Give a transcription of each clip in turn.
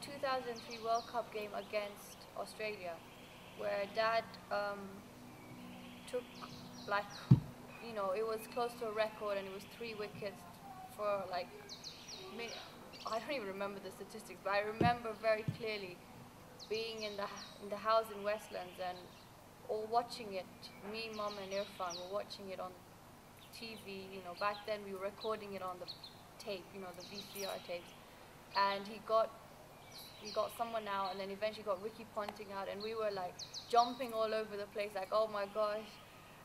2003 World Cup game against Australia, where Dad um, took like, you know, it was close to a record, and it was three wickets for like, I don't even remember the statistics, but I remember very clearly being in the in the house in Westlands and all watching it. Me, Mum, and Irfan were watching it on TV. You know, back then we were recording it on the tape, you know, the VCR tapes, and he got we got someone out and then eventually got Ricky Ponting out and we were like jumping all over the place like oh my gosh.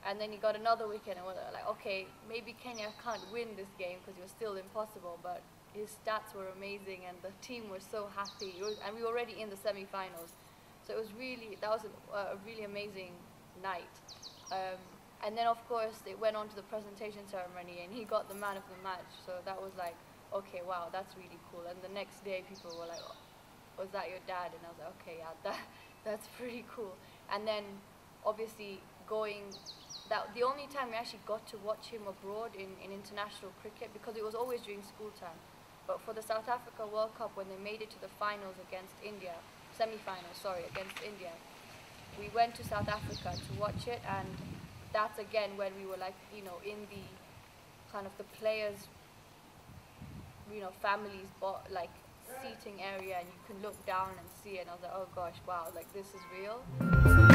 And then he got another wicket and we are like okay maybe Kenya can't win this game because it was still impossible but his stats were amazing and the team was so happy. Was, and we were already in the semi-finals. So it was really that was a, a really amazing night. Um, and then of course it went on to the presentation ceremony and he got the man of the match. So that was like okay wow that's really cool. And the next day people were like was that your dad? And I was like, okay, yeah, that, that's pretty cool. And then obviously going, that the only time we actually got to watch him abroad in, in international cricket, because it was always during school time. But for the South Africa World Cup, when they made it to the finals against India, semi-finals, sorry, against India, we went to South Africa to watch it, and that's again when we were like, you know, in the kind of the players, you know, families, but like seating area and you can look down and see it and I was like, oh gosh, wow, like this is real.